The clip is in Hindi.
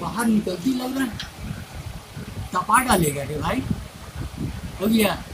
बाहर निकलती लग रहा है। तपा डालेगा रे भाई। हो गया।